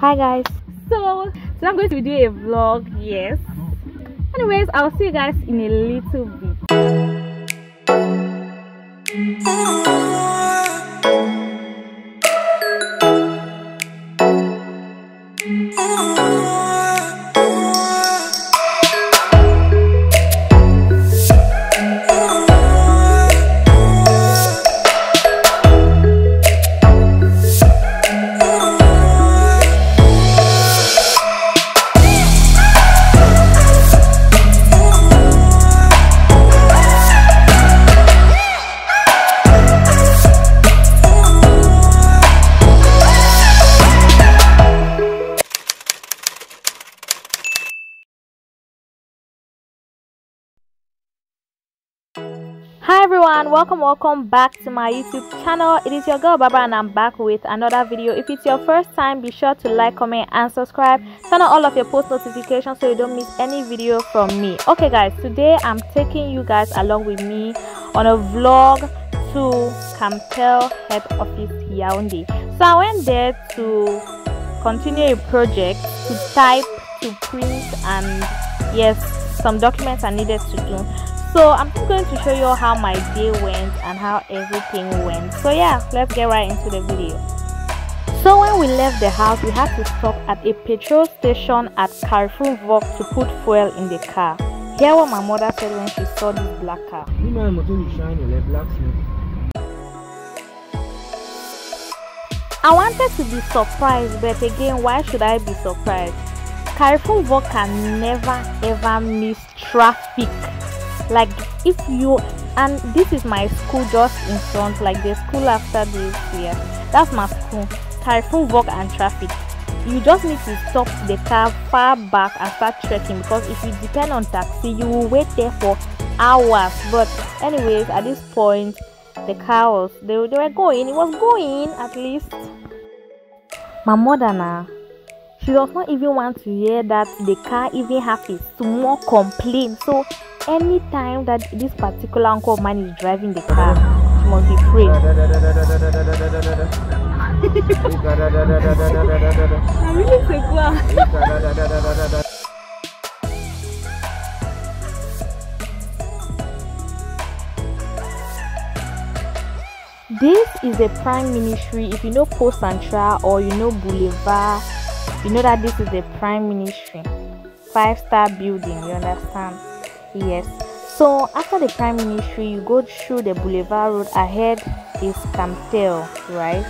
hi guys. So so i'm going to do a vlog yes. Anyways i'll see you guys in a little bit. Hi everyone welcome welcome back to my youtube channel. It is your girl barbara and i'm back with another video. If it's your first time be sure to like comment and subscribe. Turn on all of your post notifications so you don't miss any video from me. Okay guys today i'm taking you guys along with me on a vlog to Camtel head office Yaoundé so i went there to continue a project to type to print and yes some documents are needed to do so i'm just going to show you how my day went and how everything went. So yeah let's get right into the video. So when we left the house we had to stop at a petrol station at Carrefour Vogt to put fuel in the car. Hear what my mother said when she saw this black car. I wanted to be surprised, but again, why should I be surprised? Carrefour Vogt can never ever miss traffic like if you and this is my school just in front like the school after this here that's my school. Typhoon Vogt and traffic. You just need to stop the car far back and start trekking because if you depend on taxi you will wait there for hours. But anyways at this point the car was they, they were going. It was going at least. My mother now she does not even want to hear that the car even have a small complaint. So anytime that this particular uncle of mine is driving the car, she must be free. this is a prime ministry. If you know post central or you know boulevard you know that this is the prime ministry. Five star building you understand yes. So after the prime ministry you go through the boulevard road ahead is camtel right?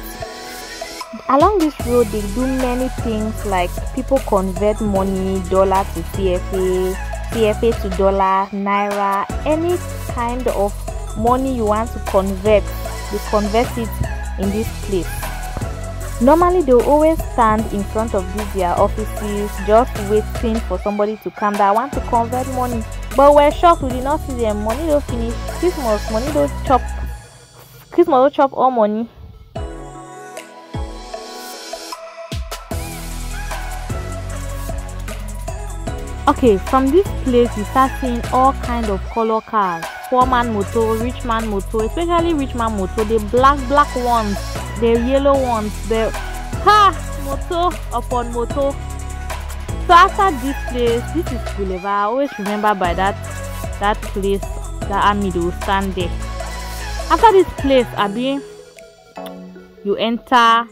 Along this road they do many things like people convert money dollar to cfa cfa to dollar naira any kind of money you want to convert they convert it in this place. Normally they always stand in front of these their offices just waiting for somebody to come. That want to convert money but we're shocked we did not see them money don't finish. Christmas money don't chop christmas don't chop all money. Okay from this place you start seeing all kind of color cars. Poor man motor rich man motor especially rich man motor the black black ones the yellow ones the ha! Motor upon motor so after this place this is boulevard i always remember by that that place that army they will stand there. After this place abi you enter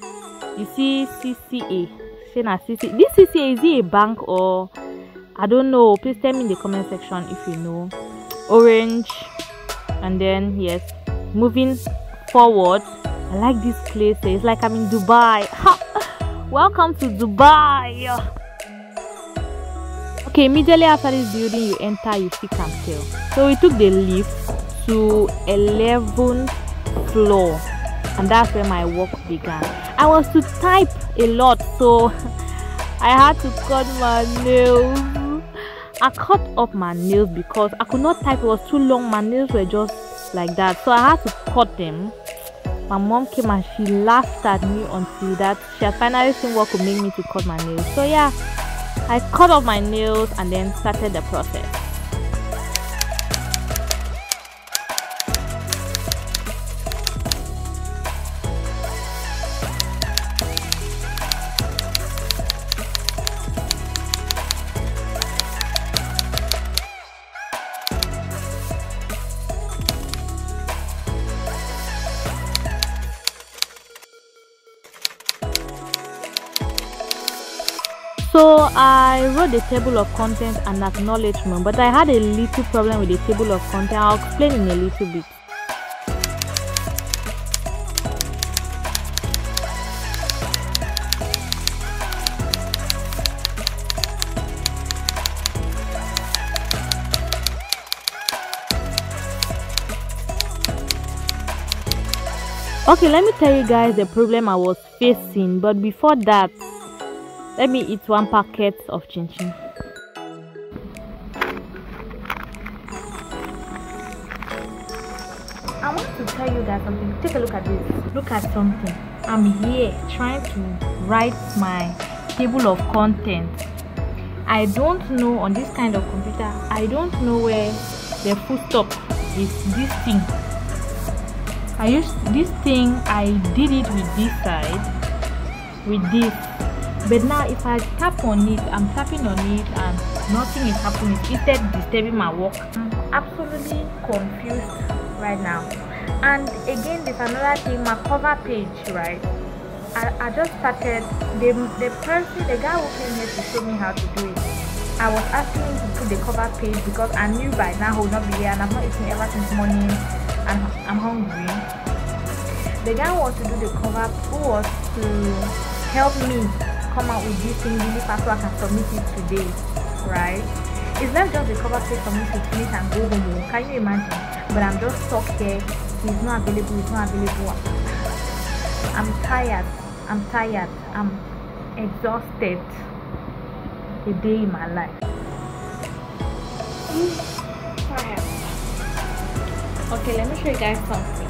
you see cca say na cca this cca is it a bank or i don't know. Please tell me in the comment section if you know. Orange and then yes moving forward. I like this place. It's like i'm in dubai. Ha! welcome to dubai okay immediately after this building you enter you see camtel so we took the lift to 11th floor and that's where my work began. I was to type a lot so i had to cut my nails. I cut up my nails because i could not type it was too long. My nails were just like that so i had to cut them. My mom came and she laughed at me until that she had finally seen what could make me to cut my nails. So yeah I cut off my nails and then started the process. So I wrote the table of contents and acknowledgement, but I had a little problem with the table of contents. I'll explain in a little bit. okay let me tell you guys the problem i was facing but before that let me eat one packet of chin chin. I want to tell you guys something. Take a look at this. Look at something. I'm here trying to write my table of content i don't know on this kind of computer i don't know where the full stop is this thing. I used this thing I did it with this side with this but now if I tap on it I'm tapping on it and nothing is happening. Instead disturbing my work. I'm absolutely confused right now. And again there's another thing my cover page right? I, I just started the, the person the guy who came here to show me how to do it I was asking him to put the cover page because I knew by now he would not be here and I've not eaten ever since morning and I'm hungry. The guy was to do the cover who was to help me come out with this thing really fast so I can submit it today, right? It's not just the cover page for me to finish and go home. Oh. Can you imagine? But I'm just stuck here. He's not available. He's not available. I'm tired. I'm tired. I'm exhausted. A day in my life. Mm, okay, let me show you guys something.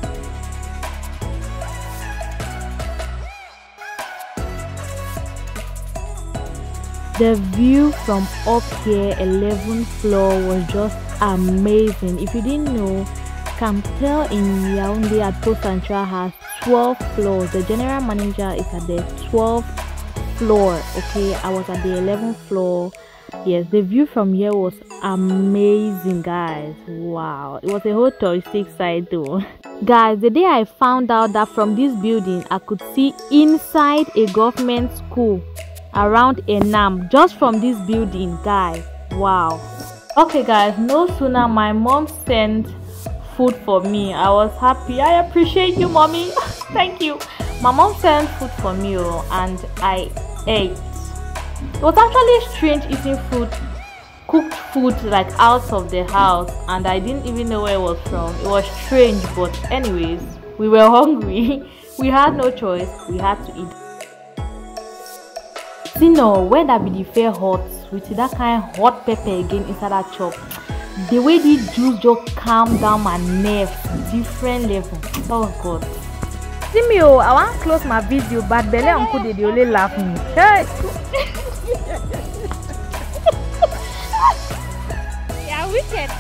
The view from up here, 11th floor, was just amazing. If you didn't know, Camtel in Yaoundé at Post Central has 12 floors. The general manager is at the 12th floor. Okay, I was at the 11th floor. Yes, the view from here was amazing, guys. Wow, it was a whole touristic site though. guys, the day I found out that from this building I could see inside a government school around Enam just from this building, guys. Wow. Okay, guys, no sooner my mom sent food for me. I was happy. I appreciate you, mommy. Thank you. My mom sent food for me, oh, and I ate. It was actually strange eating food, cooked food like out of the house, and I didn't even know where it was from. It was strange, but anyways, we were hungry. we had no choice. We had to eat. See now, when that be the fair hot with that kind of hot pepper again inside that chop, the way the juice just calm down my nerves, different level. Oh God. See me, oh, I want to close my video, but Belle Uncle they only laugh me. Hey. Yeah, wicked.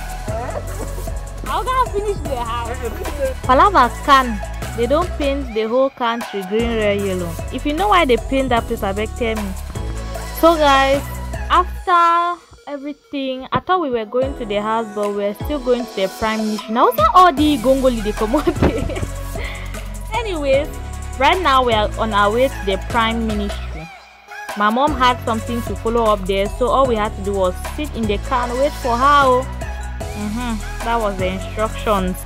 How can I finish the house? Palava can. They don't paint the whole country green, red, yellow. If you know why they paint that place, I beg tell me. So guys, after everything, I thought we were going to the house, but we're still going to the prime ministry. Now, what's all the gongoli they come Anyways, right now we are on our way to the prime ministry. My mom had something to follow up there, so all we had to do was sit in the car and wait for her. Mm-hmm. That was the instructions.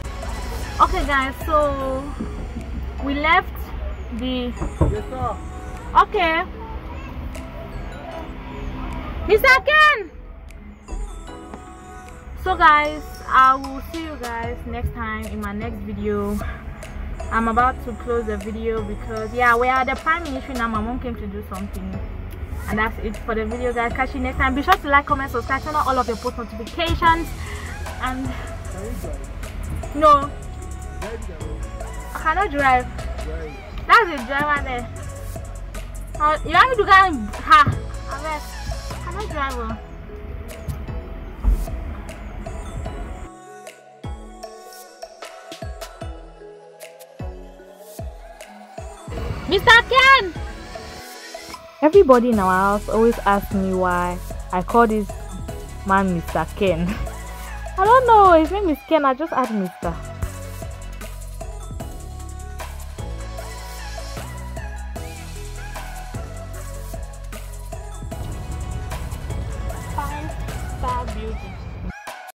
Okay, guys, so we left the. Yes. Okay. Mr. Ken! So guys, I will see you guys next time in my next video. I'm about to close the video because yeah, we are at the prime ministry now. My mom came to do something. And that's it for the video guys. Catch you next time. Be sure to like, comment, subscribe, turn on all of your post notifications. And no. I cannot drive. That's the driver there. Oh, you want me to go and ha? Mr. Ken! Everybody in our house always asks me why I call this man Mr. Ken. I don't know, his name is Ken, I just add Mr.